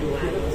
July